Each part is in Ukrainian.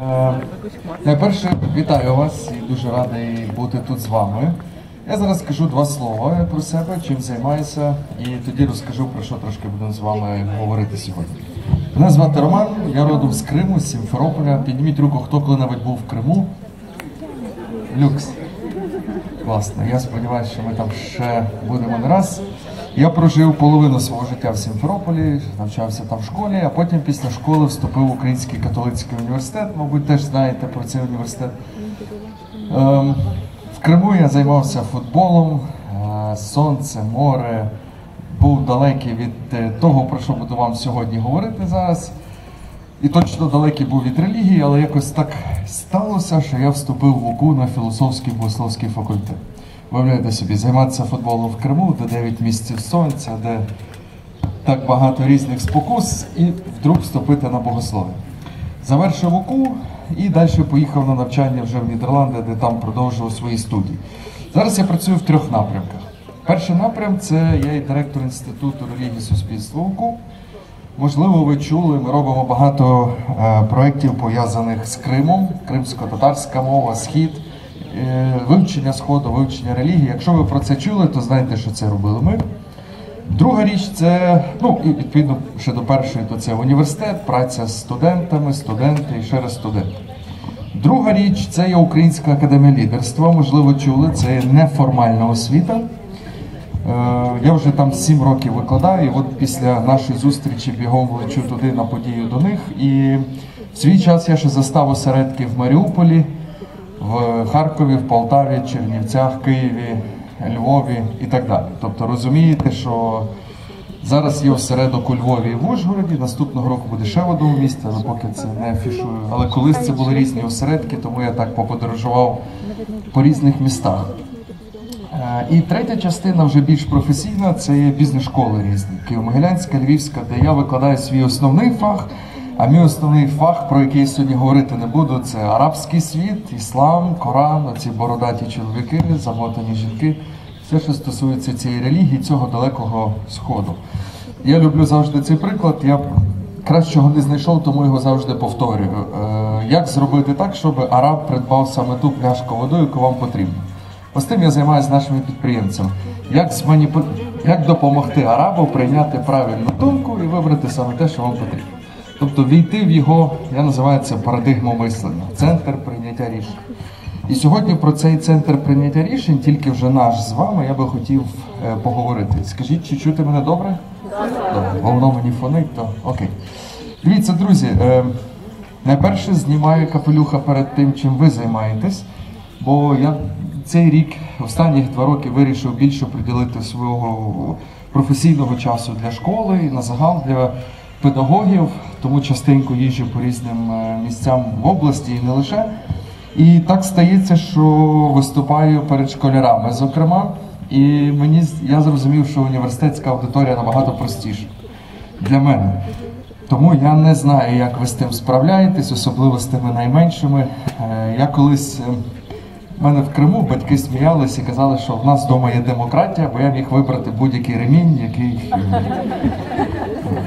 Е, Найперше, вітаю вас і дуже радий бути тут з вами. Я зараз скажу два слова про себе, чим займаюся, і тоді розкажу про що трошки будемо з вами говорити сьогодні. Мене звати Роман, я родом з Криму, з Сімферополя. Підніміть руку, хто коли-небудь був в Криму. Люкс. Класно. Я сподіваюся, що ми там ще будемо не раз. Я прожив половину свого життя в Сімферополі, навчався там в школі, а потім після школи вступив в Український католицький університет. Мабуть, теж знаєте про цей університет. Ем, в Криму я займався футболом, е, сонце, море. Був далекий від е, того, про що буду вам сьогодні говорити зараз. І точно далекий був від релігії, але якось так сталося, що я вступив в УКУ на філософський богословський факультет. Виявляєте собі, займатися футболом в Криму, де 9 місяців сонця, де так багато різних спокус, і вдруг вступити на богослов'я. Завершив УКУ і далі поїхав на навчання вже в Нідерланди, де там продовжував свої студії. Зараз я працюю в трьох напрямках. Перший напрям це я і директор Інституту релігії суспільства УКУ. Можливо, ви чули, ми робимо багато е, проєктів пов'язаних з Кримом, кримсько-татарська мова, схід, вивчення сходу, вивчення релігії. Якщо ви про це чули, то знайте, що це робили ми. Друга річ це, ну і відповідно ще до першої, то це університет, праця з студентами, студенти і ще раз студенти. Друга річ це є Українська академія лідерства. Можливо, чули, це є неформальна освіта. Е, Я вже там 7 років викладаю, і от після нашої зустрічі бігом влечу туди на подію до них. І в свій час я ще застав осередки в Маріуполі, в Харкові, в Полтаві, Чернівцях, Києві, Львові і так далі. Тобто розумієте, що зараз є осередок у Львові і в Ужгороді, наступного року буде ще в одному місті, але поки це не афішую. Але колись це були різні осередки, тому я так поподорожував по різних містах. Е, І третя частина вже більш професійна це є бізнес-школи різні. Києво-Могилянська, Львівська, де я викладаю свій основний фах. А мій основний фах, про який сьогодні говорити не буду, це арабський світ, іслам, Коран, оці бородаті чоловіки, замотані жінки. Все, що стосується цієї релігії, цього далекого сходу. Я люблю завжди цей приклад. Я кращого не знайшов, тому його завжди повторюю. Е, Як зробити так, щоб араб придбав саме ту пляшку води, яку вам потрібно? Ось тим я займаюся нашими підприємцями. Як, зманіпу... Як допомогти арабу прийняти правильну думку і вибрати саме те, що вам потрібно. Тобто війти в його, я називаю це парадигму мислення, центр прийняття рішень. І сьогодні про цей центр прийняття рішень, тільки вже наш з вами, я би хотів е, поговорити. Скажіть, чи чути мене добре? Добре, бо воно мені фонить, то окей. Дивіться, друзі, е, найперше знімаю капелюха перед тим, чим ви займаєтесь, бо я цей рік, останніх два роки, вирішив більше приділити свого професійного часу для школи і на загал для педагогів, тому частенько їжджу по різним е, місцям в області і не лише. І так стається, що виступаю перед школярами, зокрема. І мені я зрозумів, що університетська аудиторія набагато простіша для мене. Тому я не знаю, як ви з тим справляєтесь, особливо з тими найменшими. Е, Я колись е, в мене в Криму батьки сміялися і казали, що в нас вдома є демократія, бо я міг вибрати будь-який ремінь, який.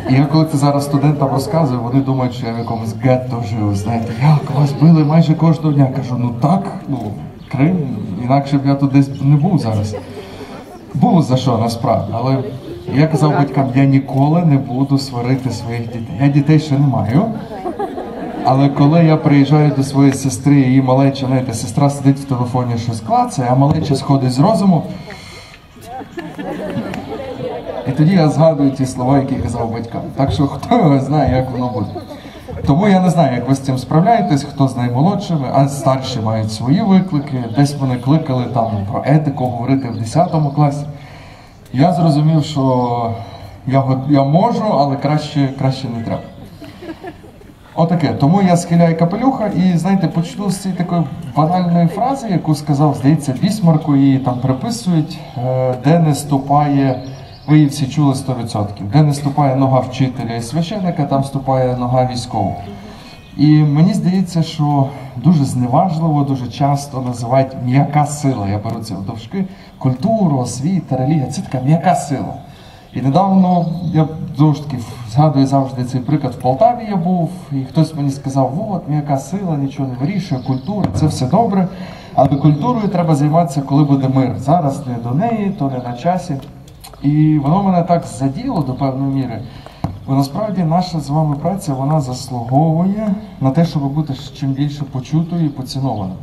І я коли це зараз студентам розказую, вони думають, що я в якомусь гетто живу. Знаєте, як вас били майже кожного дня. Я Кажу, ну так, ну Крим, інакше б я тут десь не був зараз. Було за що насправді, але я казав батькам, я ніколи не буду сварити своїх дітей. Я дітей ще не маю. Але коли я приїжджаю до своєї сестри, її малеча, знаєте, сестра сидить в телефоні, щось клацає, а малеча сходить з розуму. І тоді я згадую ті слова, які казав батькам. Так що хто його знає, як воно буде. Тому я не знаю, як ви з цим справляєтесь, хто з наймолодшими, а старші мають свої виклики. Десь вони кликали там про етику говорити в 10 класі. Я зрозумів, що я, я можу, але краще, краще не треба. Отаке. Тому я схиляю капелюха і, знаєте, почну з цієї такої банальної фрази, яку сказав, здається, Бісмарку, її там приписують, е, де не ступає, ви її всі чули 100%, де не ступає нога вчителя і священника, там ступає нога військового. І мені здається, що дуже зневажливо, дуже часто називають м'яка сила. Я беру це в довжки. Культуру, освіта, релігія це така м'яка сила. І недавно я знову ж таки згадую завжди цей приклад в Полтаві я був, і хтось мені сказав, от м'яка сила, нічого не вирішує, культура, це все добре. Але культурою треба займатися, коли буде мир. Зараз не до неї, то не на часі. І воно мене так заділо до певної міри. Бо насправді наша з вами праця вона заслуговує на те, щоб бути чим більше почутою і поцінованою.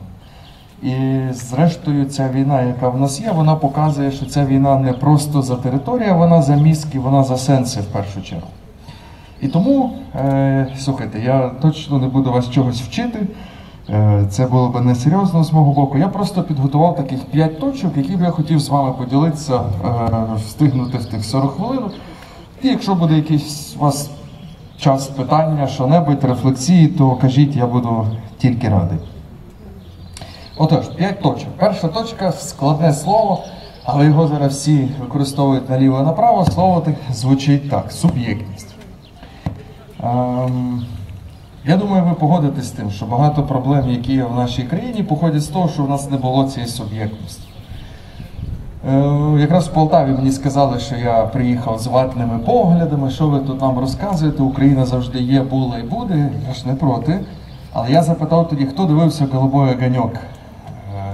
І зрештою, ця війна, яка в нас є, вона показує, що ця війна не просто за територію, вона за мізки, вона за сенси в першу чергу. І тому, е, слухайте, я точно не буду вас чогось вчити. Е, це було б несерйозно з мого боку. Я просто підготував таких 5 точок, які б я хотів з вами поділитися, е, встигнути в тих 40 хвилин. І якщо буде якийсь у вас час питання, що-небудь, рефлексії, то кажіть, я буду тільки радий. Отож, 5 точок. Перша точка складне слово, але його зараз всі використовують наліво направо. Слово звучить так: суб'єктність. Ем, я думаю, ви погодитесь з тим, що багато проблем, які є в нашій країні, походять з того, що в нас не було цієї суб'єктності. Е, якраз в Полтаві мені сказали, що я приїхав з ватними поглядами, що ви тут нам розказуєте, Україна завжди є, була і буде, я ж не проти. Але я запитав тоді, хто дивився «Голубой огоньок?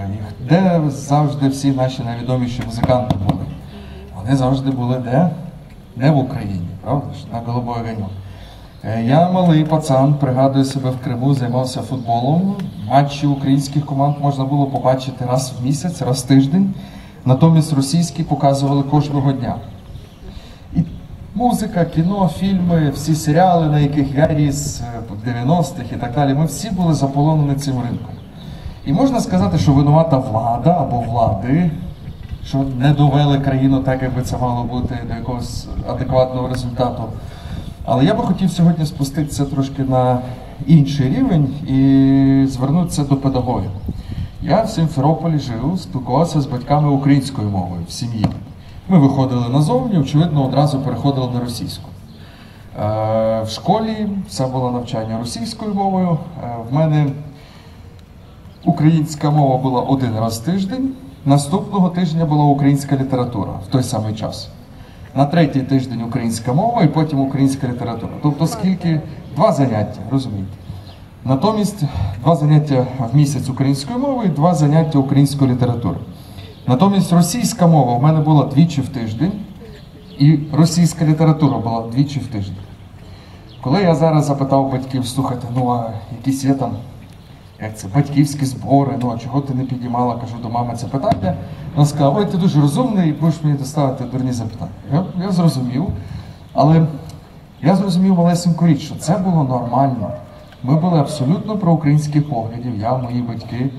Е, Де завжди всі наші найвідоміші музиканти були? Вони завжди були де? Не в Україні, правда ж? На «Голубой огоньок. Е, Я малий пацан, пригадую себе в Криму, займався футболом. Матчі українських команд можна було побачити раз в місяць, раз в тиждень. Натомість російські показували кожного дня. І музика, кіно, фільми, всі серіали, на яких я ріс е, 90-х і так далі, ми всі були заполонені цим ринком. І можна сказати, що винувата влада або влади, що не довели країну так, якби це мало бути до якогось адекватного результату. Але я би хотів сьогодні спуститися трошки на інший рівень і звернутися до педагогів. Я в Сімферополі жив, спілкувався з батьками українською мовою в сім'ї. Ми виходили назовні, очевидно, одразу переходили на російську. Е, В школі все було навчання російською мовою. Е, В мене українська мова була один раз в тиждень. Наступного тижня була українська література в той самий час. На третій тиждень українська мова і потім українська література. Тобто скільки два заняття, розумієте? Натомість два заняття в місяць української мови і два заняття української літератури. Натомість російська мова в мене була двічі в тиждень, і російська література була двічі в тиждень. Коли я зараз запитав батьків, слухайте, ну а якісь є там як це, батьківські збори, ну а чого ти не підіймала, кажу до мами це питання. Вона сказала, ой, ти дуже розумний, будеш мені доставити дурні запитання. Я, я зрозумів, але я зрозумів малесеньку річ, що це було нормально. Ми були абсолютно проукраїнських поглядів, я, мої батьки.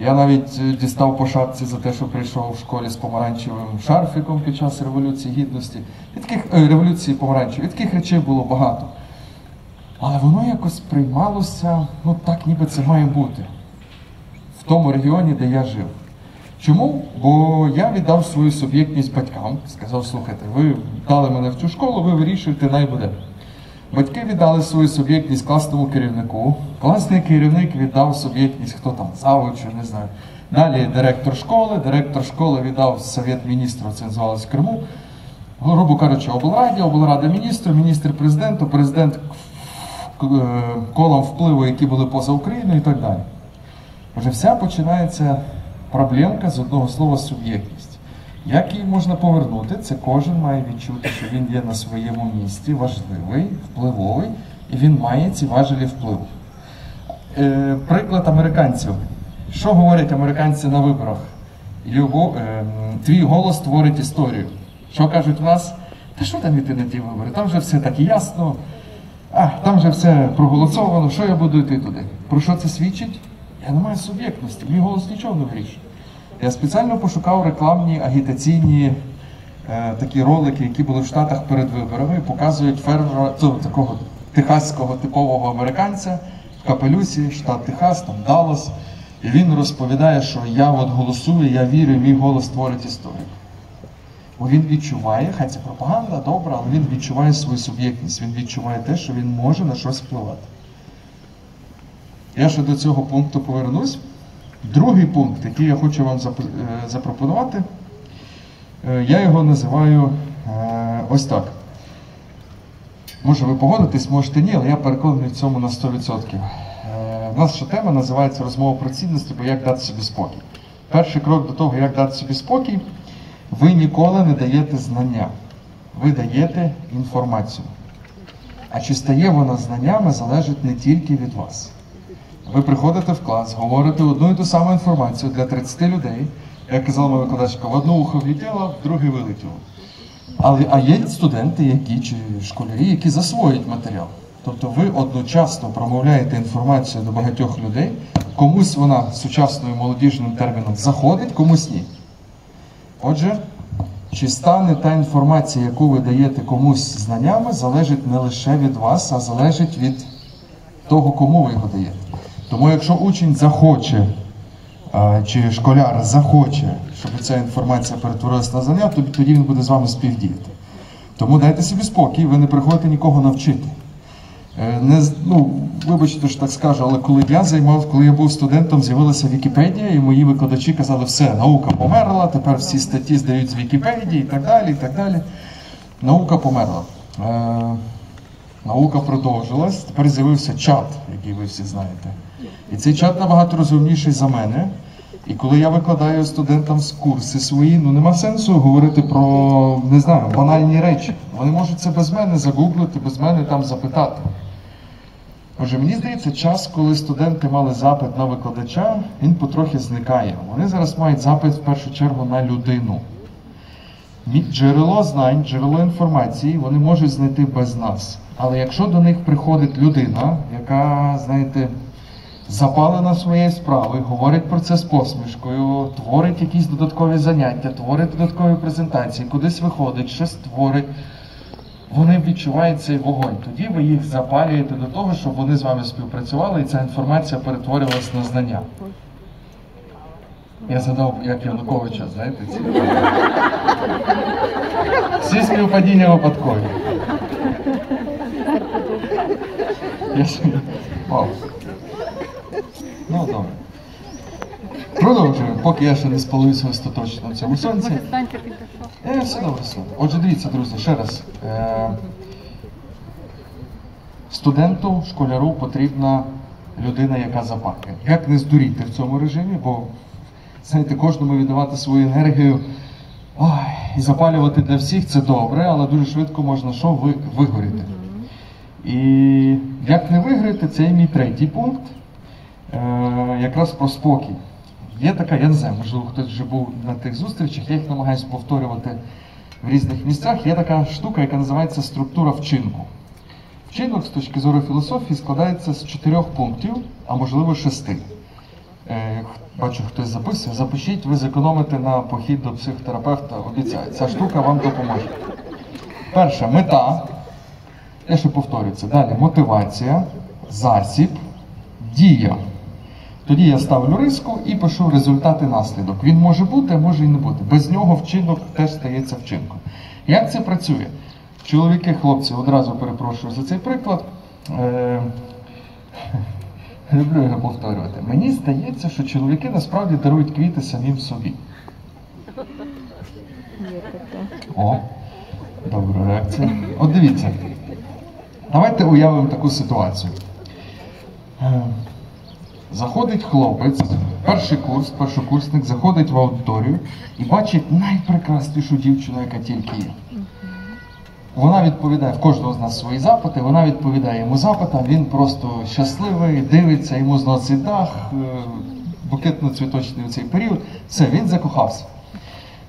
Я навіть е, дістав по шапці за те, що прийшов в школі з помаранчевим шарфіком під час Революції Гідності. І таких е, революції помаранчевої. І таких речей було багато. Але воно якось приймалося, ну так ніби це має бути в тому регіоні, де я жив. Чому? Бо я віддав свою суб'єктність батькам, сказав, слухайте, ви дали мене в цю школу, ви вирішуєте, най буде. Батьки віддали свою суб'єктність класному керівнику. Класний керівник віддав суб'єктність, хто там, завучу, не знаю. Далі директор школи, директор школи віддав Совет міністрів, це називалось в Криму. Грубо кажучи, облраді, облрада міністру, міністр президенту, президент колом впливу, які були поза Україною і так далі. Вже вся починається проблемка з одного слова суб'єктність. Як її можна повернути, це кожен має відчути, що він є на своєму місці, важливий, впливовий, і він має ці важелі впливу. Е, приклад американців. Що говорять американці на виборах? Любо, е, твій голос творить історію. Що кажуть в нас? Та що там іти на ті вибори? Там вже все так ясно. А, там вже все проголосовано, що я буду йти туди? Про що це свідчить? Я не маю суб'єктності, мій голос нічого не вирішує. Я спеціально пошукав рекламні агітаційні е, такі ролики, які були в Штатах перед виборами, показують фермера такого техаського типового американця в капелюсі, штат Техас, там Даллас. І він розповідає, що я от голосую, я вірю, мій голос творить історію. Бо він відчуває, хай це пропаганда, добра, але він відчуває свою суб'єктність, він відчуває те, що він може на щось впливати. Я ще до цього пункту повернусь. Другий пункт, який я хочу вам е, запропонувати, е, я його називаю Е, ось так. Може ви погодитесь, можете ні, але я переконаний в цьому на 100%. Е, У нас тема називається розмова про цінності, бо як дати собі спокій. Перший крок до того, як дати собі спокій, ви ніколи не даєте знання, ви даєте інформацію. А чи стає вона знаннями, залежить не тільки від вас. Ви приходите в клас, говорите одну і ту саму інформацію для 30 людей. Як казала моя викладачка, в одну ухо влетіло, в друге вилетіло. Але а є студенти, які чи школярі, які засвоюють матеріал. Тобто ви одночасно промовляєте інформацію до багатьох людей, комусь вона сучасною молодіжним терміном заходить, комусь ні. Отже, чи стане та інформація, яку ви даєте комусь знаннями, залежить не лише від вас, а залежить від того, кому ви його даєте. Тому якщо учень захоче, чи школяр захоче, щоб ця інформація перетворилася на знання, то тоді він буде з вами співдіяти. Тому дайте собі спокій, ви не приходите нікого навчити. Е, Не, ну, вибачте, що так скажу, але коли я займав, коли я був студентом, з'явилася Вікіпедія, і мої викладачі казали, все, наука померла, тепер всі статті здають з Вікіпедії і так далі. і так далі. Наука померла. Е, наука продовжилась, тепер з'явився чат, який ви всі знаєте. І цей чат набагато розумніший за мене. І коли я викладаю студентам з курси свої, ну нема сенсу говорити про не знаю, банальні речі. Вони можуть це без мене загуглити, без мене там запитати. Отже, мені здається, час, коли студенти мали запит на викладача, він потрохи зникає. Вони зараз мають запит в першу чергу на людину. Джерело знань, джерело інформації вони можуть знайти без нас. Але якщо до них приходить людина, яка, знаєте, запалена своєї справи, говорить про це з посмішкою, творить якісь додаткові заняття, творить додаткові презентації, кудись виходить, щось творить, вони відчувають цей вогонь. Тоді ви їх запалюєте до того, щоб вони з вами співпрацювали, і ця інформація перетворювалася на знання. Я згадав, як Януковича, знаєте, ці. Всі співпадіння випадкові. Ну, добре. Продовжуємо, поки я ще не спалився остаточно в цьому сонці. Е, все добре, все. Отже, дивіться, друзі, ще раз. Е, студенту, школяру потрібна людина, яка запахає. Як не здуріти в цьому режимі, бо знаєте, кожному віддавати свою енергію ой, і запалювати для всіх це добре, але дуже швидко можна що ви, вигоріти. І як не виграти, це і мій третій пункт. Е, якраз про спокій. Є така, я не знаю, можливо, хтось вже був на тих зустрічах, я їх намагаюся повторювати в різних місцях. Є така штука, яка називається структура вчинку. Вчинок з точки зору філософії складається з чотирьох пунктів, а можливо шести. Е, Бачу, хтось записує. Запишіть, ви зекономите на похід до психотерапевта, обіцяю. Ця штука вам допоможе. Перша мета. Я ще повторюю це. Далі мотивація, засіб, дія. Тоді я ставлю риску і пишу результати наслідок. Він може бути, а може і не бути. Без нього вчинок теж стається вчинком. Як це працює? Чоловіки, хлопці, одразу перепрошую за цей приклад. Е, Люблю його повторювати. Мені здається, що чоловіки насправді дарують квіти самим собі. О, добра реакція. От дивіться. Давайте уявимо таку ситуацію. Заходить хлопець, перший курс, першокурсник, заходить в аудиторію і бачить найпрекраснішу дівчину, яка тільки є. Вона відповідає в кожного з нас свої запити, вона відповідає йому запитам, він просто щасливий, дивиться, йому зносить дах, е, букетно-цвіточний у цей період. Все, він закохався.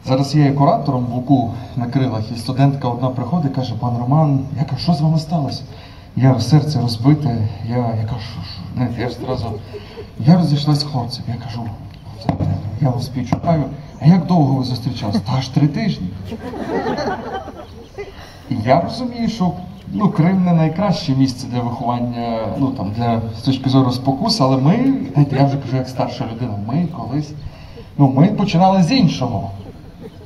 Зараз я є куратором в УКУ на крилах, і студентка одна приходить каже, пан Роман, я кажу, що з вами сталося? Я серце розбите, я, я кажу? Знаєте, я ж зразу, я розійшлась з хлопцем, я кажу, я вас співчуваю, а як довго ви зустрічалися? Та аж три тижні. І я розумію, що ну, Крим не найкраще місце для виховання, ну там для з точки зору спокус, але ми, знаєте, я вже кажу як старша людина, ми колись, ну ми починали з іншого.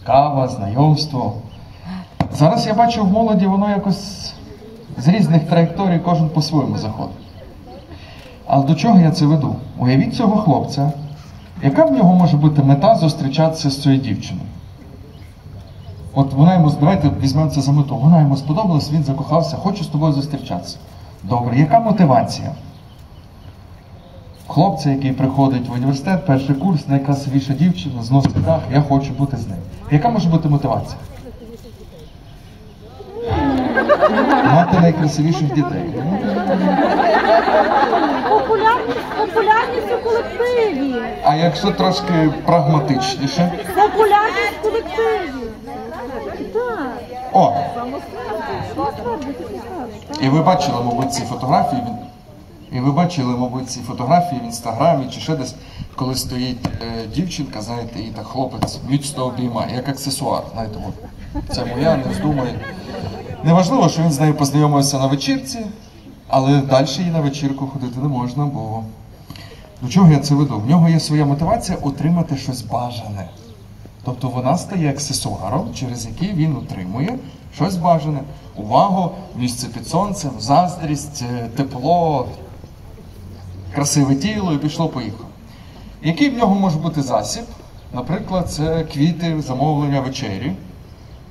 Кава, знайомство. Зараз я бачу в молоді, воно якось з різних траєкторій кожен по-своєму заходить. Але до чого я це веду? Уявіть цього хлопця, яка в нього може бути мета зустрічатися з цією дівчиною? От вона йому, давайте візьмемо це за мету. Вона йому сподобалась, він закохався, хочу з тобою зустрічатися. Добре, яка мотивація? Хлопця, який приходить в університет, перший курс, найкрасивіша дівчина, зносить дах, я хочу бути з нею. Яка може бути мотивація? Мати найкрасивіших дітей. Популярність, популярність у колективі. А якщо трошки прагматичніше, Популярність в колективі. Так. о, і ви бачили, мабуть, ці фотографії. І ви бачили, мабуть, ці фотографії в інстаграмі чи ще десь, коли стоїть е, дівчинка, знаєте, і так хлопець міцно обіймає, як аксесуар. Знаєте, от, це моя, не вздумає. Неважливо, що він з нею познайомився на вечірці, але далі їй на вечірку ходити не можна, бо до чого я це веду? В нього є своя мотивація отримати щось бажане. Тобто вона стає аксесуаром, через який він отримує щось бажане. Увагу, місце під сонцем, заздрість, е, тепло, красиве тіло і пішло поїхало. Який в нього може бути засіб? Наприклад, це квіти, замовлення вечері.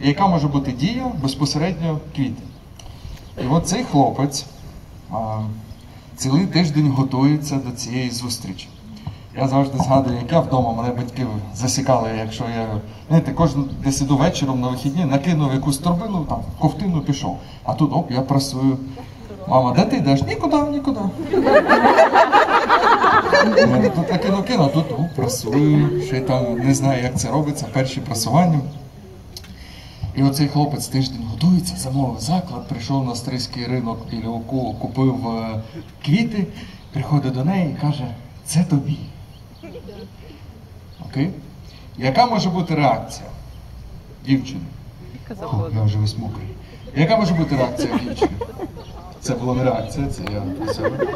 І Яка може бути дія безпосередньо квіти? І от цей хлопець цілий тиждень готується до цієї зустрічі. Я завжди згадую, як я вдома мене батьки засікали, якщо я знаєте, кожен десь іду вечором на вихідні, накинув якусь торбину, там ковтину пішов. А тут оп, я прасую. Мама, де ти йдеш? Нікуди, нікуди. Тут накинув кину, тут оп, прасую. Ще там не знаю, як це робиться, перші прасування. І оцей хлопець тиждень готується, замовив заклад, прийшов на стрийський ринок біля ОКУ, купив е, квіти, приходить до неї і каже, це тобі. Окей? Яка може бути реакція дівчини? Фу, я вже весь мокрий. Яка може бути реакція дівчини? Це була не реакція, це я про себе.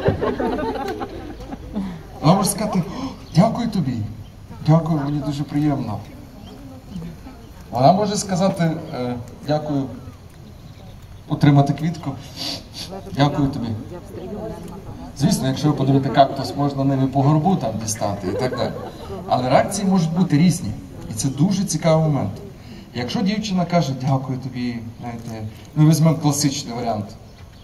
Вона може сказати, дякую тобі. Дякую, мені дуже приємно. Вона може сказати е, дякую, отримати квітку. Дякую тобі. Звісно, якщо ви подаруєте кактус, можна ними по горбу там дістати і так далі. Але реакції можуть бути різні. І це дуже цікавий момент. Якщо дівчина каже дякую тобі, знаєте, ну візьмемо класичний варіант.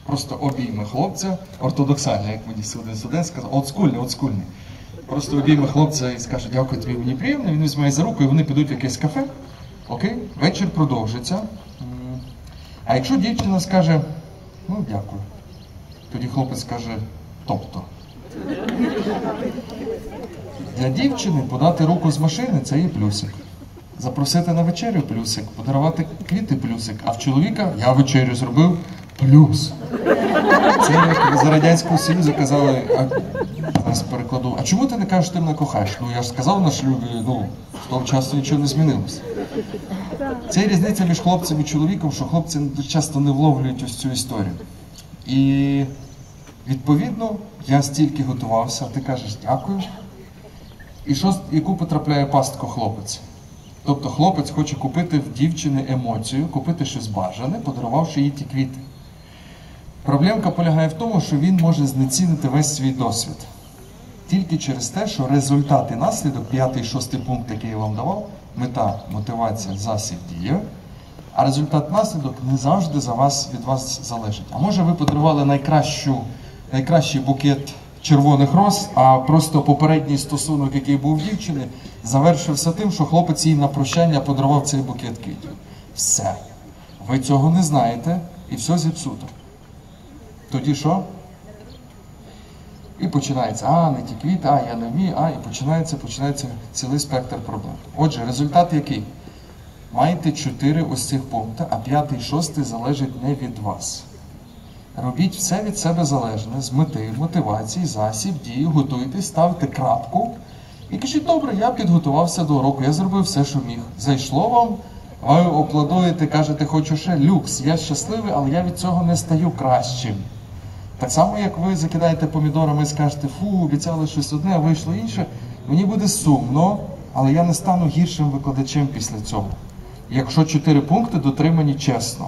Просто обійме хлопця, ортодоксальний, як мені один студент сказав, олдскульний, олдскульний. Просто обійме хлопця і скаже, дякую тобі, мені приємно, він візьме за руку і вони підуть в якесь кафе. Окей, вечір продовжиться. А якщо дівчина скаже, ну дякую, тоді хлопець скаже, тобто. Для дівчини подати руку з машини це є плюсик. Запросити на вечерю плюсик, подарувати квіти плюсик, а в чоловіка я вечерю зробив плюс. Це як за Радянського Союзу казали, зараз перекладу, а чому ти не кажеш, ти мене кохаєш? Ну я ж сказав на шлюбі, ну, з того часу нічого не змінилося. Це різниця між хлопцем і чоловіком, що хлопці часто не вловлюють ось цю історію. І відповідно я стільки готувався, ти кажеш дякую. І що, яку потрапляє пастку хлопець? Тобто хлопець хоче купити в дівчини емоцію, купити щось бажане, подарувавши їй ті квіти. Проблемка полягає в тому, що він може знецінити весь свій досвід. Тільки через те, що результат і наслідок, п'ятий, шостий пункт, який я вам давав, мета, мотивація, засіб, дія, а результат наслідок не завжди за вас від вас залежить. А може ви подарували найкращу, найкращий букет червоних роз, а просто попередній стосунок, який був в дівчини, завершився тим, що хлопець їй на прощання подарував цей букет квітів. Все. Ви цього не знаєте і все зіпсуто. Тоді що? І починається, а, не ті квіти, а, я не вмію, а, і починається, починається цілий спектр проблем. Отже, результат який? Маєте чотири ось цих пункти, а п'ятий шостий залежить не від вас. Робіть все від себе залежне, з мети, мотивації, засіб, дії, готуйтесь, ставте крапку і кажіть, добре, я підготувався до уроку, я зробив все, що міг. Зайшло вам, ви оплодуєте, кажете, хочу ще люкс, я щасливий, але я від цього не стаю кращим. Так само, як ви закидаєте помідорами і скажете, фу, обіцяли щось одне, а вийшло інше, мені буде сумно, але я не стану гіршим викладачем після цього. Якщо чотири пункти дотримані чесно.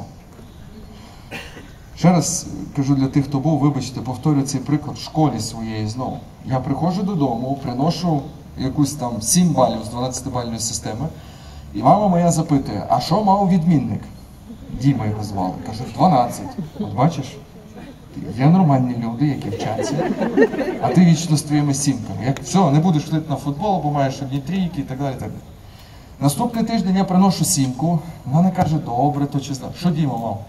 Ще раз кажу для тих, хто був, вибачте, повторю цей приклад в школі своєї знову. Я приходжу додому, приношу якусь там 7 балів з 12-бальної системи І мама моя запитує, а що мав відмінник? Діма його звали. Каже, 12. От бачиш, є нормальні люди, які вчаться, а ти вічно з твоїми сімками. Як все, не будеш ходити на футбол, бо маєш одні трійки і так далі. Так. Наступний тиждень я приношу сімку. Вона каже, добре, то чи чесно. Що Діма мав?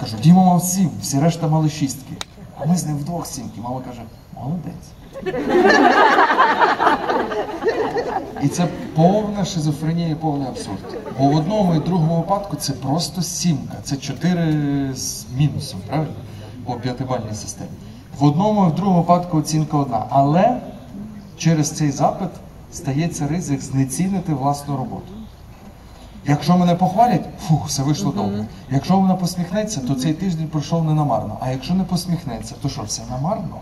Кажу, Діма мав сім, всі решта мали шістки. А ми з ним вдвох сімки. Мама каже, молодець. І це повна шизофренія, повний абсурд. Бо в одному і другому випадку це просто сімка. Це чотири з мінусом, правильно? По п'ятибальній системі. В одному і в другому випадку оцінка одна. Але через цей запит стається ризик знецінити власну роботу. Якщо мене похвалять, фух, все вийшло добре. Якщо вона посміхнеться, то цей тиждень пройшов не намарно. А якщо не посміхнеться, то що, все намарно?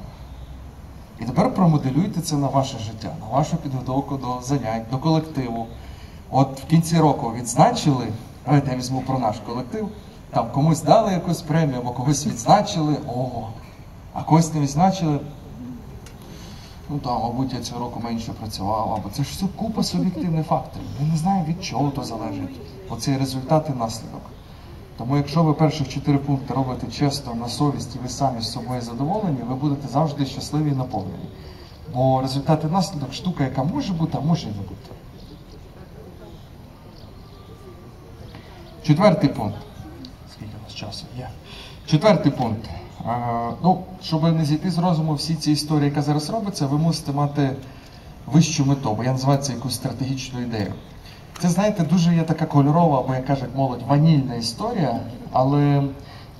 І тепер промоделюйте це на ваше життя, на вашу підготовку до занять, до колективу. От в кінці року відзначили, давайте я візьму про наш колектив, там комусь дали якусь премію, або когось відзначили, ого, а когось не відзначили. Ну там, мабуть, я цього року менше працював, або це ж все купа суб'єктивних факторів. Ми не знаємо, від чого то залежить. Оцей результат і наслідок. Тому якщо ви перших чотири пункти робите чесно, на совість і ви самі з собою задоволені, ви будете завжди щасливі і наповнені. Бо результат і наслідок штука, яка може бути, а може і не бути. Четвертий пункт. Часу є? Четвертий пункт. Е, ну, щоб не зійти з розуму всі ці історії, яка зараз робиться, ви мусите мати вищу мету, бо я називаю це якусь стратегічну ідею. Це, знаєте, дуже є така кольорова, або як кажуть молодь, ванільна історія, але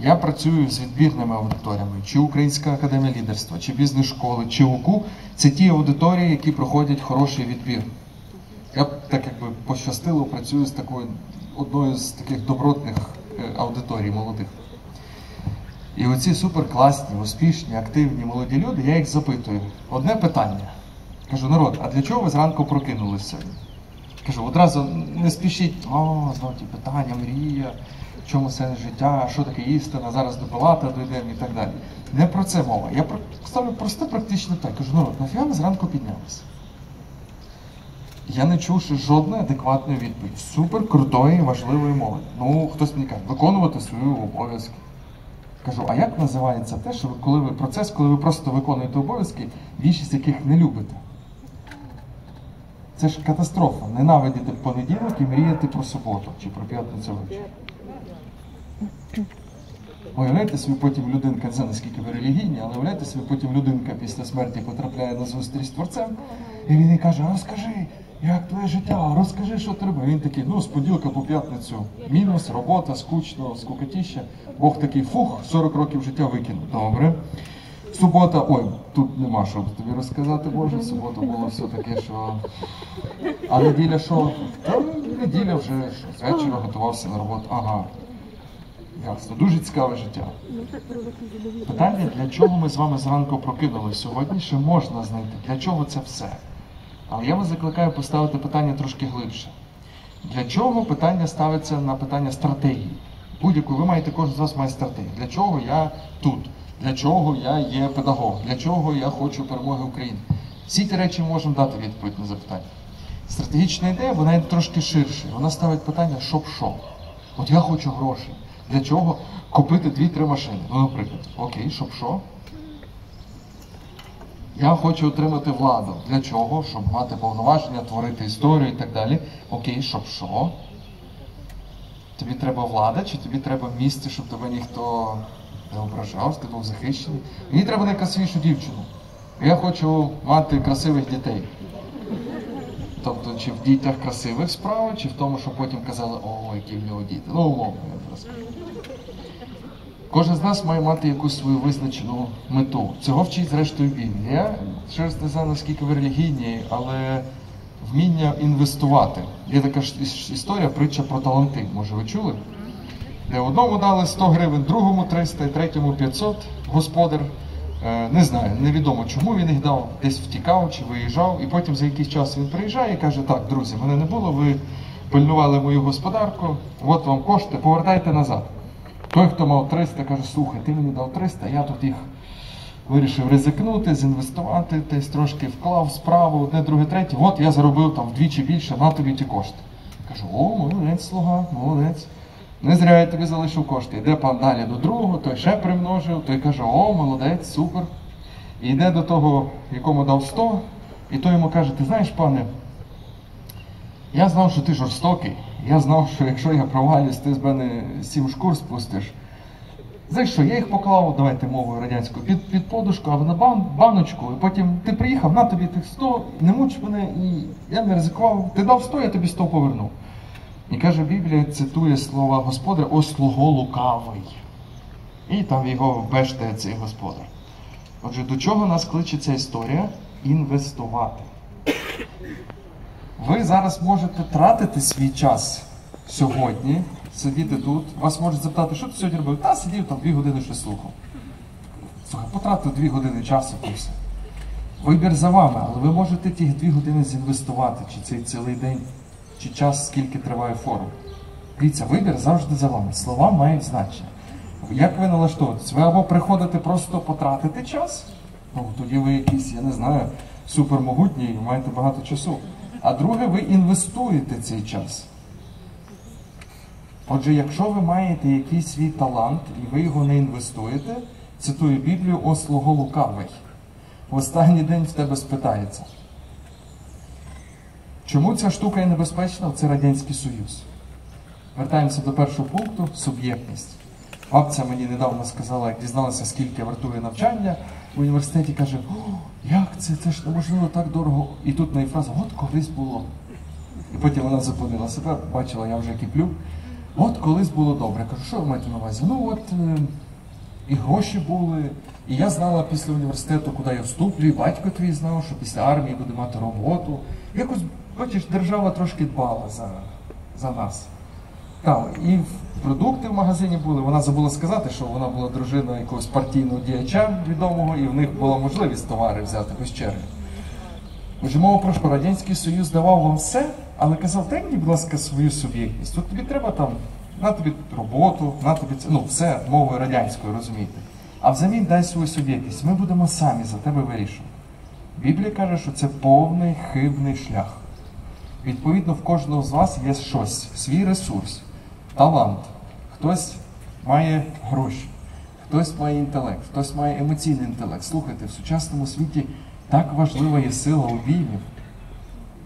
я працюю з відбірними аудиторіями, чи Українська академія лідерства, чи бізнес-школи, чи УКУ. Це ті аудиторії, які проходять хороший відбір. Я так якби пощастило працюю з такою одною з таких добротних аудиторій молодих. І оці суперкласні, успішні, активні молоді люди, я їх запитую. Одне питання. Кажу, народ, а для чого ви зранку прокинулися? Кажу, одразу не спішіть, о, знову ті питання, мрія, чому сенс життя, що таке істина, зараз до Пилата дійдемо і так далі. Не про це мова. Я ставлю просте практичне так. Кажу, народ, нафіга ви зранку піднялися? Я не чув ще жодної адекватної відповіді. Супер крутої, важливої мови. Ну, хтось мені каже, виконувати свої обов'язки. Кажу, а як називається те, що ви, коли ви процес, коли ви просто виконуєте обов'язки, більшість яких не любите? Це ж катастрофа. Ненавидіти понеділок і мріяти про суботу чи про п'ятницю вечір. Уявляєте собі потім людинка, не знаю наскільки ви релігійні, але уявляєте собі потім людинка після смерті потрапляє на зустріч з творцем, і він їй каже, розкажи, як твоє життя, розкажи, що робив. Він такий, ну, з поділка по п'ятницю. Мінус, робота, скучно, скукотіща. Бог такий, фух, 40 років життя викинув. Добре. Субота, ой, тут нема що тобі розказати, Боже, субота було все таке, що. А неділя що? Та неділя вже що, з вечора готувався на роботу. Ага. Ясно, дуже цікаве життя. Питання, для чого ми з вами зранку прокинулись сьогодні, ще можна знайти. Для чого це все? Але я вас закликаю поставити питання трошки глибше. Для чого питання ставиться на питання стратегії? Будь-яку ви маєте, кожен з вас має стратегію. Для чого я тут? Для чого я є педагог? Для чого я хочу перемоги України? Всі ті речі можемо дати відповідь на запитання. Стратегічна ідея, вона йде трошки ширше. Вона ставить питання, щоб що? От я хочу грошей. Для чого купити дві-три машини? Ну, наприклад, окей, щоб що? Я хочу отримати владу. Для чого? Щоб мати повноваження, творити історію і так далі. Окей, щоб що? Тобі треба влада, чи тобі треба місце, щоб тебе ніхто не ображав, ти був захищений? Мені треба найкрасивішу дівчину. Я хочу мати красивих дітей. Тобто, чи в дітях красивих справа, чи в тому, що потім казали, о, які в нього діти. Ну, умовно, я просто. Кожен з нас має мати якусь свою визначену мету. Цього вчить зрештою Біблія. Раз не знаю, наскільки ви релігійні, але вміння інвестувати. Є така ж історія, притча про таланти. Може, ви чули? Де одному дали 100 гривень, другому 300, і третьому 500. Господар е, не знаю, невідомо чому він їх дав, десь втікав чи виїжджав, і потім за якийсь час він приїжджає і каже: так, друзі, мене не було, ви пильнували мою господарку, от вам кошти, повертайте назад. Той, хто мав 300, каже, слухай, ти мені дав 300, я тут їх вирішив ризикнути, зінвестувати, десь трошки вклав справу, одне, друге, третє. От я заробив там вдвічі більше, на тобі ті кошти. Кажу, о, молодець, слуга, молодець. Не зря я тобі залишив кошти. Йде пан далі до другого, той ще примножив, той каже, о, молодець, супер. І йде до того, якому дав 100, і той йому каже, ти знаєш, пане, я знав, що ти жорстокий. Я знав, що якщо я провалюсь, ти з мене сім шкур спустиш. Знаєш що, я їх поклав, давайте мовою радянською, під, під подушку, а на бан, баночку, і потім ти приїхав, на тобі тих 100, не муч мене, і я не ризикував. Ти дав 100, я тобі 100 повернув. І каже, Біблія цитує слова Господаря, о слуго лукавий. І там його бештає цей господар. Отже, до чого нас кличе ця історія? Інвестувати. Ви зараз можете тратити свій час сьогодні, сидіти тут. Вас можуть запитати, що ти сьогодні робив? Та сидів там дві години щось слухав. Слухай, потратив дві години часу все. Вибір за вами, але ви можете ті дві години зінвестувати, чи цей цілий день, чи час, скільки триває форум. Дивіться, вибір завжди за вами. Слова мають значення. Як ви налаштовуєтесь? Ви або приходите просто потратити час, ну тоді ви якісь, я не знаю, супермогутні і маєте багато часу. А друге, ви інвестуєте цей час. Отже, якщо ви маєте якийсь свій талант і ви його не інвестуєте, цитую Біблію, о слуго лукавий. В останній день в тебе спитається. Чому ця штука є небезпечна? Це Радянський Союз. Вертаємося до першого пункту суб'єктність. Бабця мені недавно сказала, як дізналася, скільки вартує навчання в університеті, каже, як це? Це ж неможливо так дорого. І тут на фраза, от колись було. І потім вона зупинила себе, бачила, я вже киплю. От колись було добре. Кажу, що ви маєте на увазі? Ну от е, і гроші були. І я знала після університету, куди я вступлю, і батько твій знав, що після армії буде мати роботу. Якось, бачиш, держава трошки дбала за, за нас. Так, і продукти в магазині були. Вона забула сказати, що вона була дружиною якогось партійного діяча відомого, і в них була можливість товари взяти без черги. Отже, мова про що Радянський Союз давав вам все, але казав, дай мені, будь ласка, свою суб'єктність. От тобі треба там, на тобі роботу, на тобі ну, все мовою радянською, розумієте. А взамін дай свою суб'єктність. Ми будемо самі за тебе вирішувати. Біблія каже, що це повний хибний шлях. Відповідно, в кожного з вас є щось, свій ресурс, талант. Хтось має гроші, хтось має інтелект, хтось має емоційний інтелект. Слухайте, в сучасному світі так важлива є сила обіймів.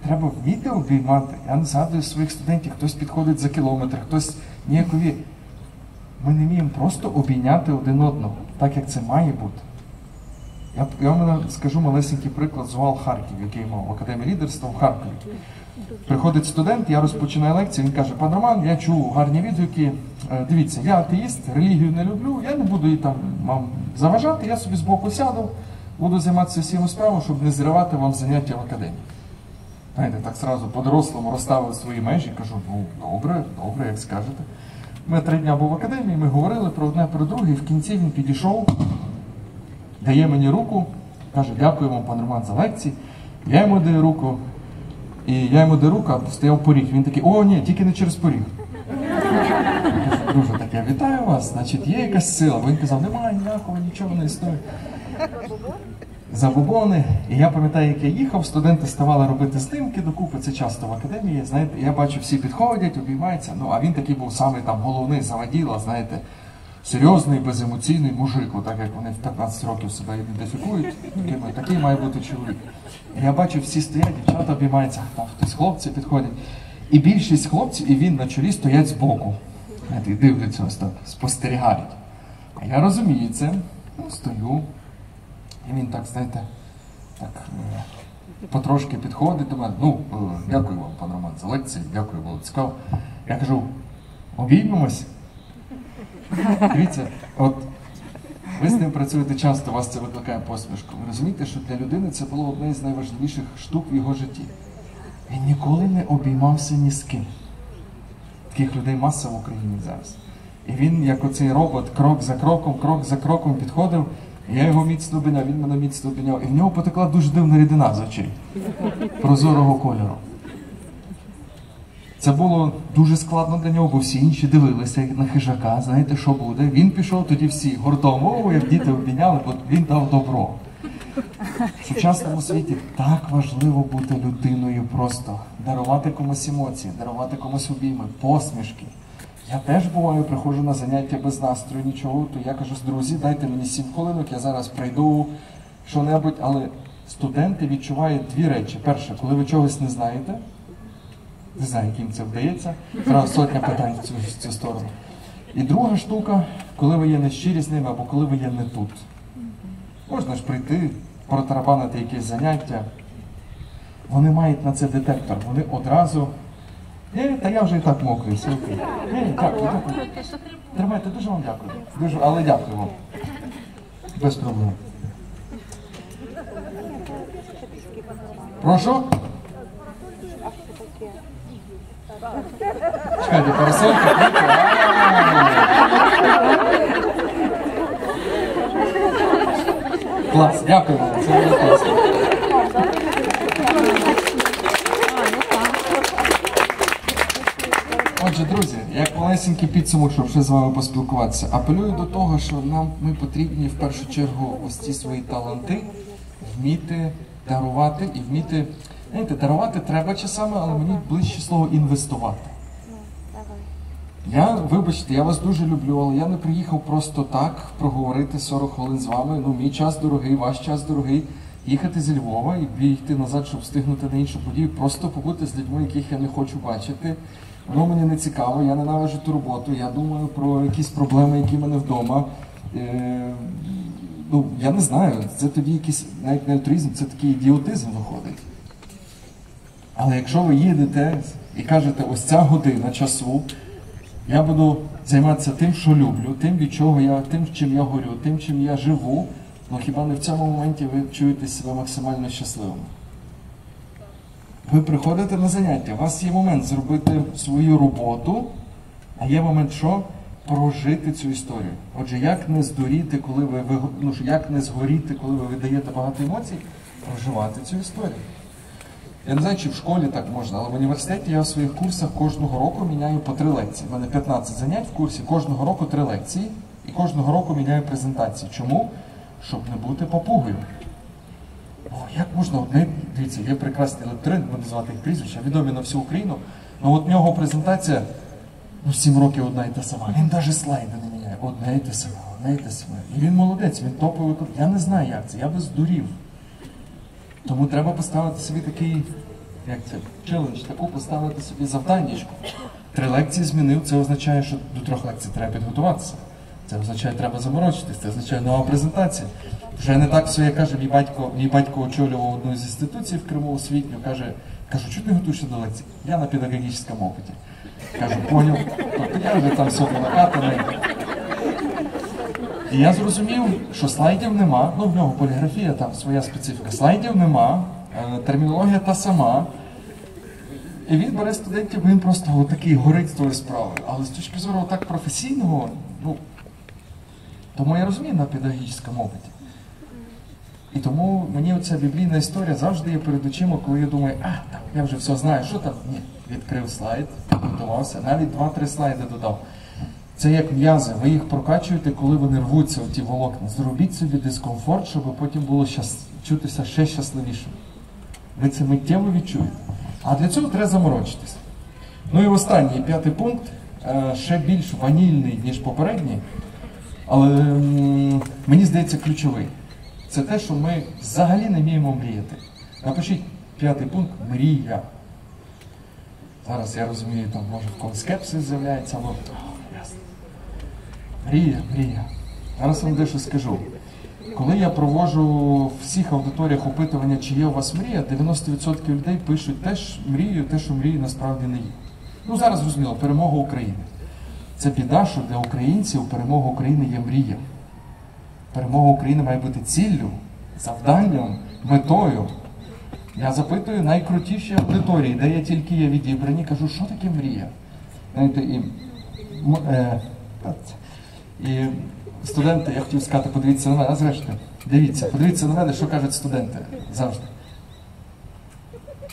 Треба вміти обіймати. Я не згадую своїх студентів, хтось підходить за кілометр, хтось ніякові. Ми не вміємо просто обійняти один одного, так як це має бути. Я, я вам скажу малесенький приклад з УАЛ Харків, який мав в Академії лідерства в Харкові. Приходить студент, я розпочинаю лекцію, він каже, пан Роман, я чув гарні відгуки. Е, Дивіться, я атеїст, релігію не люблю, я не буду її там вам заважати, я собі збоку сяду, буду займатися всіма справами, щоб не зривати вам заняття в академії. Знаєте, так зразу по-дорослому розставив свої межі, кажу, ну добре, добре, як скажете. Ми три дня був в академії, ми говорили про одне про друге, і в кінці він підійшов, дає мені руку, каже, дякую вам, пан Роман, за лекції. Я йому даю руку, і я йому даю руку, стояв поріг. Він такий, о, ні, тільки не через поріг. Я кажу, друже, так я вітаю вас, значить, є якась сила. Він казав, немає ніякого, нічого не існує. Забобони. І я пам'ятаю, як я їхав, студенти ставали робити знімки докупи. Це часто в академії. Знаєте, я бачу, всі підходять, обіймаються. Ну а він такий був самий там головний заводіла, знаєте, серйозний, беземоційний мужик, так як вони в 15 років себе ідентифікують. Такий має бути чоловік. Я бачу, всі стоять, дівчата обіймаються, там хтось хлопці підходять. І більшість хлопців, і він на чолі стоять збоку. І дивляться ось так, спостерігають. А я розумію це, ну, стою. І він так, знаєте, так е, потрошки підходить до мене. Ну, е, дякую вам, пан Роман, за лекцію, дякую, було цікаво. Я кажу, обіймемось. Дивіться, от ви з ним працюєте часто, вас це викликає посмішку. Ви розумієте, що для людини це було одне з найважливіших штук в його житті. Він ніколи не обіймався ні з ким. Таких людей маса в Україні зараз. І він, як оцей робот, крок за кроком, крок за кроком підходив. Я його міцно обійняв, він мене міцно обійняв. І в нього потекла дуже дивна рідина з очей прозорого кольору. Це було дуже складно для нього, бо всі інші дивилися на хижака, знаєте, що буде. Він пішов, тоді всі гуртом, о, як діти обійняли, бо він дав добро. В сучасному світі так важливо бути людиною просто, дарувати комусь емоції, дарувати комусь обійми, посмішки. Я теж буваю, приходжу на заняття без настрою, нічого, то я кажу, друзі, дайте мені сім хвилинок, я зараз прийду що-небудь, але студенти відчувають дві речі. Перше, коли ви чогось не знаєте, не знаю, яким це вдається, зразу сотня питань в цю, в цю сторону. І друга штука, коли ви є нещирі з ними або коли ви є не тут. Можна ж прийти, протарабанити якесь заняття. Вони мають на це детектор. Вони одразу. Е, та я вже і так мокрий, все. Е, дякую, дякую. Тримайте, дуже вам дякую. Дуже, але дякую вам. Без проблем. Прошу? Чекайте, парасолька, Клас, дякую вам. Це дуже класно. Отже, друзі, як малесенький підсумок, щоб ще з вами поспілкуватися, апелюю до того, що нам ми потрібні в першу чергу ось ці свої таланти вміти дарувати і вміти. Знаєте, дарувати треба часами, але мені ближче слово інвестувати. Я, вибачте, я вас дуже люблю, але я не приїхав просто так проговорити 40 хвилин з вами. Ну, мій час дорогий, ваш час дорогий. Їхати зі Львова і бігти назад, щоб встигнути на іншу подію, просто побути з людьми, яких я не хочу бачити. Воно мені не цікаво, я ненавижу ту роботу, я думаю про якісь проблеми, які в мене вдома. Е, ну, я не знаю, це тоді якийсь навіть не альтруїзм, це такий ідіотизм виходить. Але якщо ви їдете і кажете, ось ця година часу, я буду займатися тим, що люблю, тим, від чого я, тим, чим я горю, тим, чим я живу, ну хіба не в цьому моменті ви чуєте себе максимально щасливими? Ви приходите на заняття, у вас є момент зробити свою роботу, а є момент що? Прожити цю історію. Отже, як не здуріти, коли ви ну, як не згоріти, коли ви видаєте багато емоцій, проживати цю історію. Я не знаю, чи в школі так можна, але в університеті я у своїх курсах кожного року міняю по три лекції. У мене 15 занять в курсі, кожного року три лекції, і кожного року міняю презентації. Чому? Щоб не бути папугою. О, як можна одне, дивіться, є прекрасний лекторин, буду звати їх прізвища, відомі на всю Україну. Ну от в нього презентація ну, 7 років одна і та сама. Він навіть слайди не міняє. Одне і те саме, одне і те саме. І він молодець, він топовий. топ- Я не знаю, як це, я би здурів. Тому треба поставити собі такий, як це, челендж, таку поставити собі завданнячку. Три лекції змінив, це означає, що до трьох лекцій треба підготуватися. Це означає, треба заморочитись, це означає нова презентація. Вже не так все, як каже мій батько, мій батько очолював одну з інституцій в Криму освітню, каже, кажу, чого ти готуєшся до лекції? Я на педагогічному опиті. Кажу, поняв, тобто я вже там все накатаний. І я зрозумів, що слайдів нема, ну в нього поліграфія, там своя специфіка. Слайдів нема, е, термінологія та сама. І він бере студентів, він просто такий горить з тою справою. Але з точки зору так професійного, ну тому я розумію на педагогічному опиті. І тому мені оця біблійна історія завжди є перед очима, коли я думаю, а, там, я вже все знаю, що там? Ні, відкрив слайд, підготувався, навіть два-три слайди додав. Це як м'язи, ви їх прокачуєте, коли вони рвуться в ті волокна. Зробіть собі дискомфорт, щоб потім було щас... чутися ще щасливішим. Ви це миттєво відчуєте. А для цього треба заморочитись. Ну і останній п'ятий пункт, е, ще більш ванільний, ніж попередній, але мені здається ключовий. Це те, що ми взагалі не вміємо мріяти. Напишіть п'ятий пункт мрія. Зараз я розумію, там може в когось скепсис з'являється, або «О, ясно. Мрія, мрія. Зараз вам дещо скажу. Коли я проводжу в всіх аудиторіях опитування, чи є у вас мрія, 90% людей пишуть теж мрію, те, що мрії насправді не є. Ну зараз зрозуміло, перемога України. Це біда, що для українців перемога України є мрія. Перемога України має бути ціллю, завданням, метою. Я запитую найкрутіші аудиторії, де я тільки є відібрані, кажу, що таке мрія? Знаєте, і, е, і студенти, я хотів сказати, подивіться на мене, а зрештою, дивіться, подивіться на мене, що кажуть студенти завжди.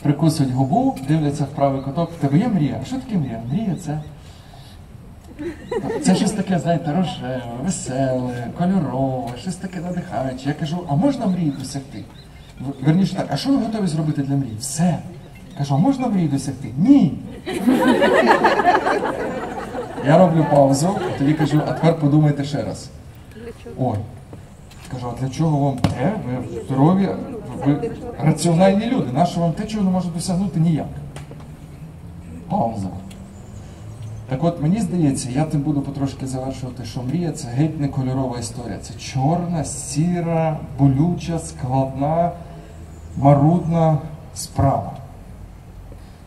Прикусують губу, дивляться в правий куток, в тебе є мрія? Що таке мрія? Мрія це Це щось таке, знаєте, рожеве, веселе, кольорове, щось таке надихаюче. Я кажу, а можна мрії досягти? Верніше так, а що ви готові зробити для мрії? Все. Кажу, а можна мрії досягти? Ні. Я роблю паузу, тоді кажу, а тепер подумайте ще раз. Ой. Кажу, а для чого вам те? Ви здорові, ви раціональні люди. Нащо вам те, чого не можуть досягнути ніяк? Пауза. Так от мені здається, я тим буду потрошки завершувати, що мрія це геть не кольорова історія. Це чорна, сіра, болюча, складна, марудна справа.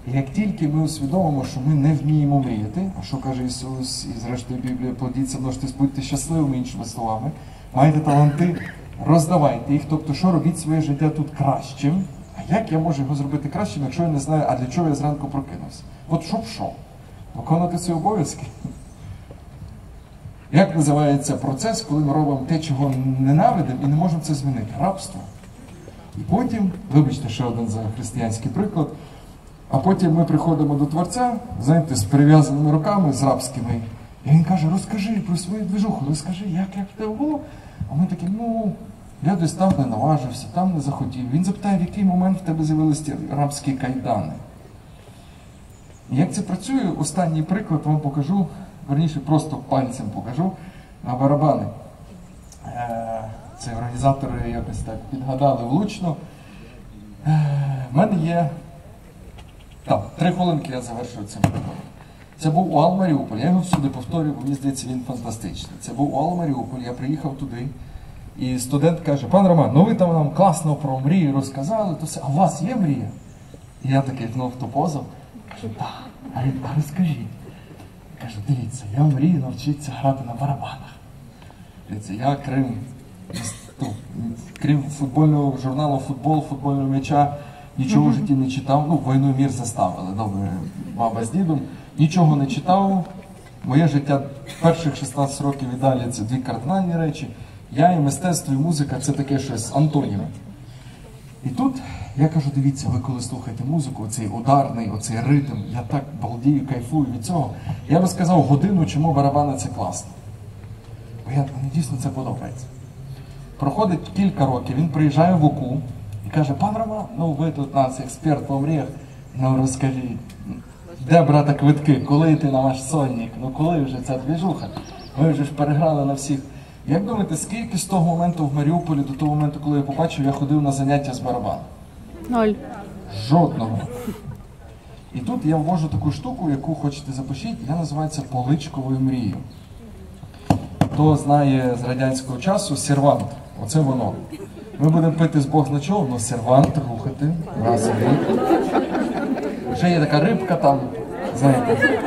Як тільки ми усвідомимо, що ми не вміємо мріяти, а що каже Ісус, і зрештою Біблія, плодіться, множтесь, будьте щасливими, іншими словами, маєте таланти, роздавайте їх, тобто, що робіть своє життя тут кращим. А як я можу його зробити кращим, якщо я не знаю, а для чого я зранку прокинувся? От щоб що? Виконувати свої обов'язки? Як називається процес, коли ми робимо те, чого ненавидимо, і не можемо це змінити? Рабство. І потім, вибачте, ще один за християнський приклад. А потім ми приходимо до Творця, знаєте, з прив'язаними руками, з рабськими. І він каже, розкажи про свою движуху, розкажи, як, як в тебе було. А ми такі, ну, я десь там не наважився, там не захотів. Він запитає, в який момент в тебе з'явилися ті рабські кайдани. І Як це працює, останній приклад вам покажу, верніше просто пальцем покажу на барабани. Е, Це організатори якось так підгадали влучно. Е, В мене є так, три хвилинки я завершую цим прикладом. Це був УАЛ Маріуполь. Я його всюди повторюю, бо мені здається, він фантастичний. Це був УАЛ Маріуполь, я приїхав туди. І студент каже: пан Роман, ну ви там нам класно про мрії розказали, то все, а у вас є мрія? І я такий знов то позов. Кажу, так, а він, а розкажіть. Кажу, дивіться, я мрію навчитися грати на барабанах. Дивіться, я крім, ну, крім футбольного журналу Футбол, футбольного м'яча, нічого в житті не читав. Ну, війну і мір заставили, добре, баба з дідом. Нічого не читав. Моє життя перших 16 років і далі це дві кардинальні речі. Я і мистецтво, і музика це таке щось антоніме. І тут я кажу, дивіться, ви коли слухаєте музику, оцей ударний, оцей ритм, я так балдію, кайфую від цього. Я би сказав годину, чому барабани це класно. Бо я, мені дійсно це подобається. Проходить кілька років, він приїжджає в УКУ і каже, пан Роман, ну ви тут нас експерт по мріях, ну розкажіть, де брати квитки, коли йти на ваш сольник, ну коли вже ця двіжуха? Ми вже ж переграли на всіх. Як думаєте, скільки з того моменту в Маріуполі до того моменту, коли я побачив, я ходив на заняття з барабаном? Ноль. Жодного. І тут я ввожу таку штуку, яку хочете запишіть, я називається поличковою мрією. Хто знає з радянського часу сервант. Оце воно. Ми будемо пити з Бог чого, але сервант рухати раз в рік. Ще є така рибка там, знаєте.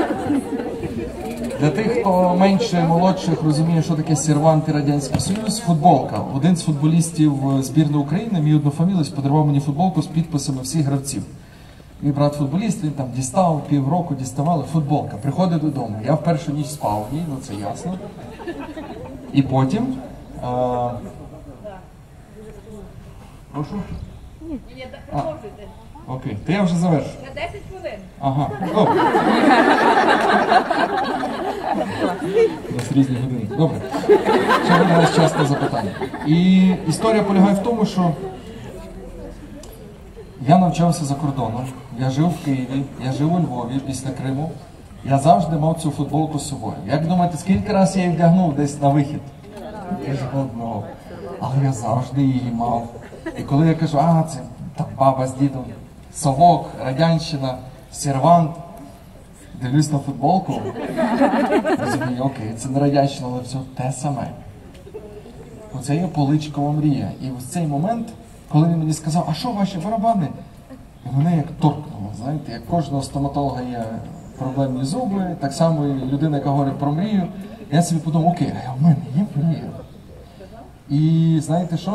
Для тих, хто менше молодших розуміє, що таке сервант і Радянський Союз, футболка. Один з футболістів е, збірної України, мій однофамілець, подарував мені футболку з підписами всіх гравців. Мій брат футболіст, він там дістав, півроку діставали, футболка. Приходить додому. Я в першу ніч спав в ній, ну це ясно. І потім. А... Прошу? А, окей, то я вже завершу. На 10 хвилин. Ага. Добре. У нас різні години. Добре. Ще буде нас час на запитання. І історія полягає в тому, що я навчався за кордоном, я жив в Києві, я жив у Львові після Криму. Я завжди мав цю футболку з собою. Як думаєте, скільки разів я її вдягнув десь на вихід? Жодного. Але я завжди її мав. І коли я кажу, а, це там баба з дідом, совок, радянщина, сервант, дивлюсь на футболку, розумію, окей, це не радянщина, але все те саме. Оце є поличкова мрія. І в цей момент, коли він мені сказав, а що ваші барабани? Мене як торкнуло, знаєте, як кожного стоматолога є проблемні зуби, так само і людина, яка говорить про мрію. Я собі подумав, окей, а в мене є мрія. І знаєте що?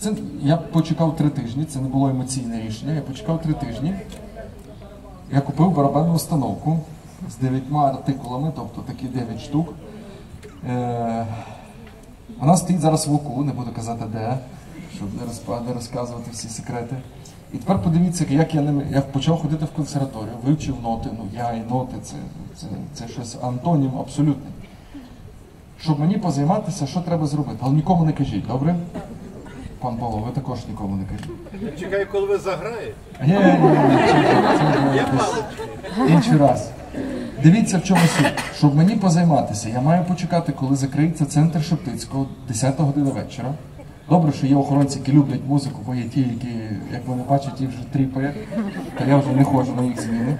Це я почекав три тижні, це не було емоційне рішення. Я почекав три тижні. Я купив барабанну установку з дев'ятьма артикулами, тобто такі дев'ять штук. Е, вона стоїть зараз в оку, не буду казати де, щоб не, розпа- не розказувати всі секрети. І тепер подивіться, як я ними я почав ходити в консерваторію, вивчив ноти. Ну я і ноти, це, це, це щось антонім абсолютно. Щоб мені позайматися, що треба зробити. Але нікому не кажіть, добре? Пан Павло, ви також нікому не кажіть. Чекаю, коли ви заграєте. Ні, ні, ні, якось інший раз. Дивіться, в чому суть. Щоб мені позайматися, я маю почекати, коли закриється центр Шептицького 10 година вечора. Добре, що є охоронці, які люблять музику, бо є ті, які, як вони бачать, ті вже тріпає, то я вже не ходжу на їх зміни.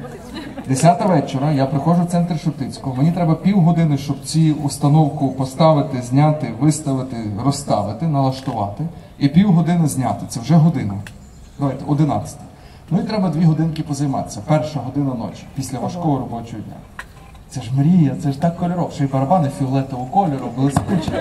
10 вечора я приходжу в центр Шептицького. Мені треба півгодини, щоб ці установку поставити, зняти, виставити, розставити, налаштувати. І півгодини зняти. Це вже година. Давайте, 11. Ну і треба дві годинки позайматися. Перша година ночі, після важкого робочого дня. Це ж мрія, це ж так кольорово. Ще й барабани фіолетового кольору, блискучі.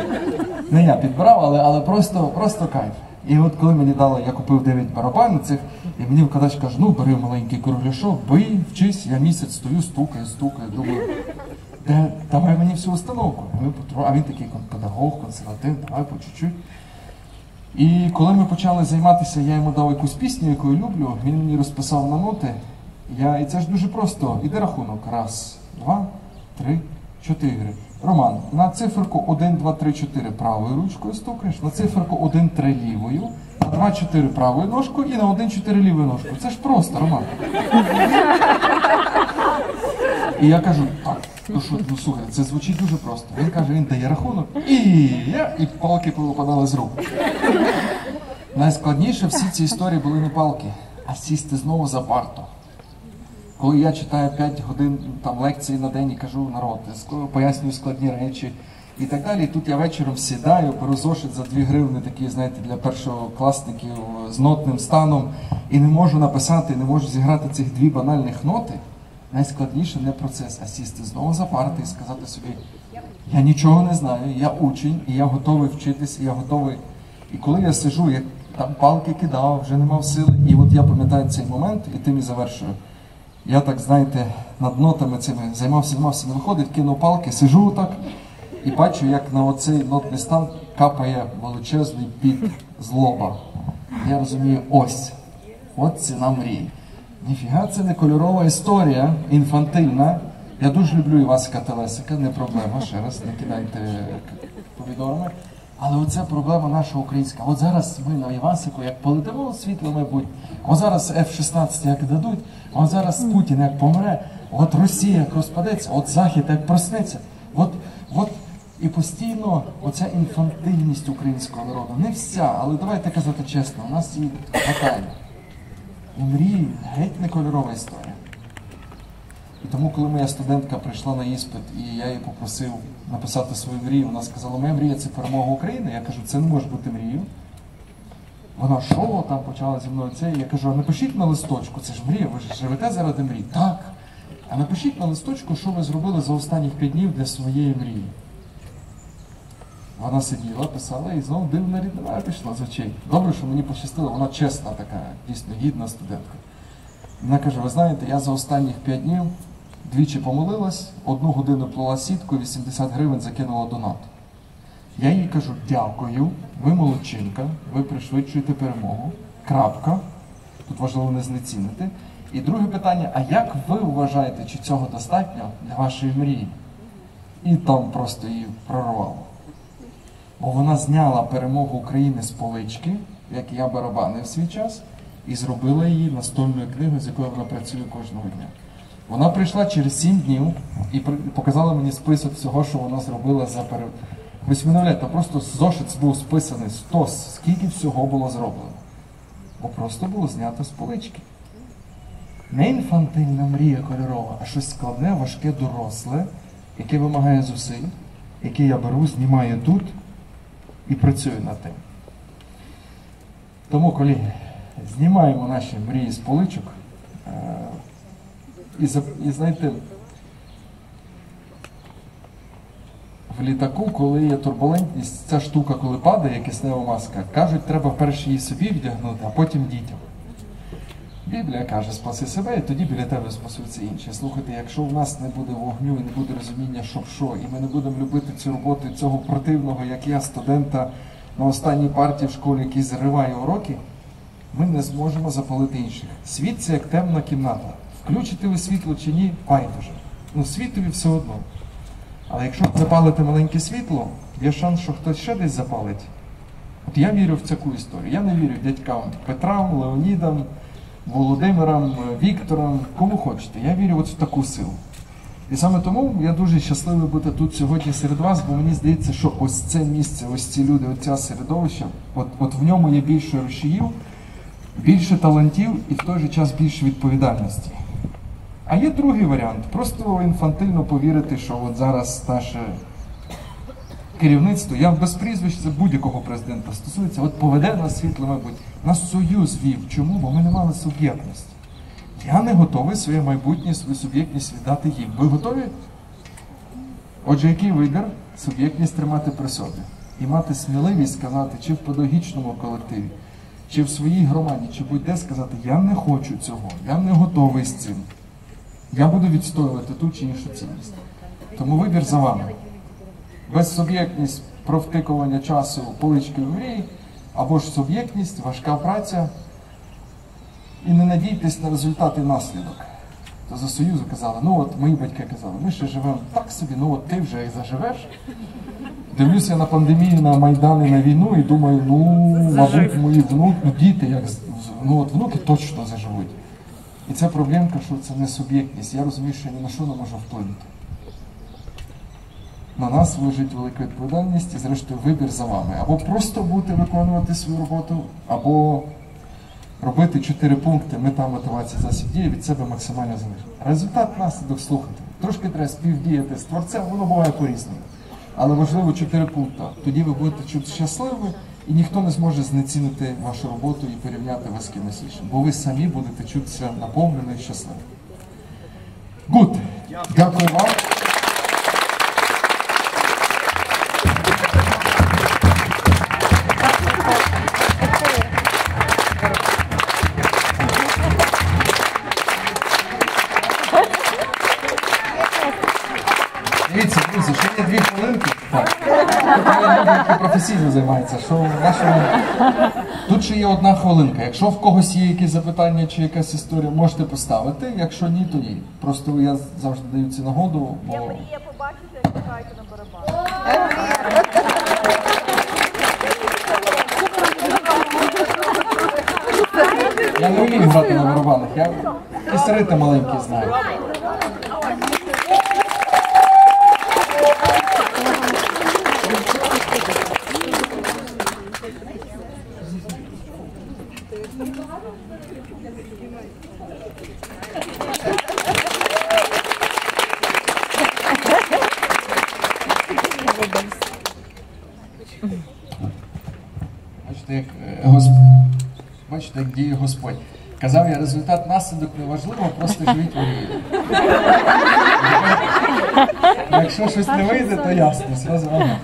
Не я підбирав, але, але просто, просто кайф. І от коли мені дали, я купив 9 барабанів цих, і мені викладач каже, ну бери маленький кругляшок, бий, вчись, я місяць стою, стукаю, стукаю, думаю, де, давай мені всю установку. А він такий педагог, консерватив, давай по чуть-чуть. І коли ми почали займатися, я йому дав якусь пісню, яку я люблю, він мені розписав на ноти. Я, і це ж дуже просто. Іде рахунок. Раз, два, три, чотири. Роман, на циферку 1, 2, 3, 4 правою ручкою стукаєш, на циферку 1, 3 лівою, на 2, 4 правою ножкою і на 1, 4 лівою ножкою. Це ж просто, Роман. І я кажу, так, ну що, ну слухай, це звучить дуже просто. Він каже, він дає рахунок, і я, і палки повипадали з рук. Найскладніше в всій цій історії були не палки, а сісти знову за парту. Коли я читаю 5 годин там лекції на день і кажу народ, пояснюю складні речі і так далі. І тут я вечором сідаю, беру зошит за 2 гривни, такі, знаєте, для першокласників з нотним станом, і не можу написати, не можу зіграти цих дві банальних ноти. Найскладніше не процес, а сісти знову за парти і сказати собі, я нічого не знаю, я учень, і я готовий вчитися, і я готовий. І коли я сижу, я там палки кидав, вже не мав сили. І от я пам'ятаю цей момент, і тим і завершую. Я так, знаєте, над нотами цими займався, займався, не виходить, кинув палки, сижу так і бачу, як на оцей нотний стан капає величезний піт з лоба. Я розумію, ось, от ціна мрії. Ніфіга, це не кольорова історія, інфантильна. Я дуже люблю Івасика Телесика, не проблема, ще раз, не кидайте помідорами. Але оце проблема наша українська. От зараз ми на Івасику, як полетимо світло майбутнє, от зараз F-16 як дадуть, от зараз Путін як помре, от Росія як розпадеться, от Захід як проснеться. От, от і постійно оця інфантильність українського народу. Не вся, але давайте казати чесно, у нас її хватає. І мрії геть не кольорова історія. І тому, коли моя студентка прийшла на іспит, і я її попросив написати свою мрію, вона сказала, моя мрія це перемога України. Я кажу, це не може бути мрією. Вона що там почала зі мною це? Я кажу, а напишіть на листочку, це ж мрія, ви ж живете заради мрії. Так. А напишіть на листочку, що ви зробили за останніх п'ять днів для своєї мрії. Вона сиділа, писала і знову дивна рідина пішла з очей. Добре, що мені пощастило, вона чесна така, дійсно гідна студентка. Вона каже: ви знаєте, я за останніх 5 днів двічі помолилась, одну годину плела сітку, 80 гривень закинула донат. Я їй кажу, дякую, ви молодчинка, ви пришвидшуєте перемогу. Крапка. Тут важливо не знецінити. І друге питання: а як ви вважаєте, чи цього достатньо для вашої мрії? І там просто її прорвало. Бо вона зняла перемогу України з полички, як я барабанив свій час, і зробила її настольною книгою, з якою вона працює кожного дня. Вона прийшла через сім днів і показала мені список всього, що вона зробила за пере... Ви собі просто зошит був списаний стос, скільки всього було зроблено. Бо просто було знято з полички. Не інфантильна мрія кольорова, а щось складне, важке, доросле, яке вимагає зусиль, яке я беру, знімаю тут і працюю над тим. Тому, колеги, знімаємо наші мрії з поличок. е, І, і знаєте, в літаку, коли є турбулентність, ця штука, коли падає, киснева маска, кажуть, треба перш її собі вдягнути, а потім дітям. Біблія каже, спаси себе, і тоді біля тебе спасуться інші. Слухайте, якщо в нас не буде вогню і не буде розуміння, що що, і ми не будемо любити цю роботу цього противного, як я, студента на останній партії в школі, який зриває уроки, ми не зможемо запалити інших. Світ це як темна кімната. Включите ви світло чи ні, байдуже. Ну, світові все одно. Але якщо запалите маленьке світло, є шанс, що хтось ще десь запалить. От я вірю в таку історію. Я не вірю дядькам Петрам, Леонідам, Володимирам, Вікторам, кому хочете. Я вірю от в таку силу. І саме тому я дуже щасливий бути тут сьогодні серед вас, бо мені здається, що ось це місце, ось ці люди, ось це середовище, от, от в ньому є більше рушіїв, більше талантів і в той же час більше відповідальності. А є другий варіант. Просто інфантильно повірити, що от зараз наше керівництво, я без прізвищ це будь-якого президента стосується, от поведе нас світло, мабуть, нас союз вів. Чому? Бо ми не мали суб'єктності. Я не готовий своє майбутнє, свою суб'єктність віддати їм. Ви готові? Отже, який вибір суб'єктність тримати при собі і мати сміливість сказати, чи в педагогічному колективі, чи в своїй громаді, чи будь-де сказати, я не хочу цього, я не готовий з цим. Я буду відстоювати ту чи іншу цінність. Тому вибір за вами. Безсуб'єктність провтикування часу полички в мрії, або ж суб'єктність, важка праця. І не надійтесь на результат і наслідок. То за Союзу казали, ну от мої батьки казали, ми ще живемо так собі, ну от ти вже і заживеш. Дивлюся на пандемію, на Майдан і на війну і думаю, ну, мабуть, мої внуки, ну, діти, як ну от внуки точно заживуть. І ця проблемка, що це не суб'єктність. Я розумію, що я ні на що не можу вплинути. На нас лежить велика відповідальність і, зрештою, вибір за вами. Або просто бути виконувати свою роботу, або робити чотири пункти, мета, мотивація, засіб дії від себе максимально залежить. Результат наслідок слухати. Трошки треба співдіяти з творцем, воно буває по-різному. Але важливо чотири пункти. Тоді ви будете чути щасливі, і ніхто не зможе знецінити вашу роботу і порівняти вас з кимось іншим. Бо ви самі будете чутися наповнено і щасливі. Гуд. Дякую вам. Які професійно займаються. Що нашому... Тут ще є одна хвилинка. Якщо в когось є якісь запитання чи якась історія, можете поставити. Якщо ні, то ні. Просто я завжди даю цю нагоду, бо Мрія побачити, чекайте на барабан. я не вмію грати на барабанах. Я якісь рити маленькі результат наслідок не важливо, просто живіть у вірі. Якщо щось не вийде, то ясно, зразу ага.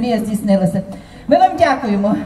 Мрія здійснилася. Ми вам дякуємо.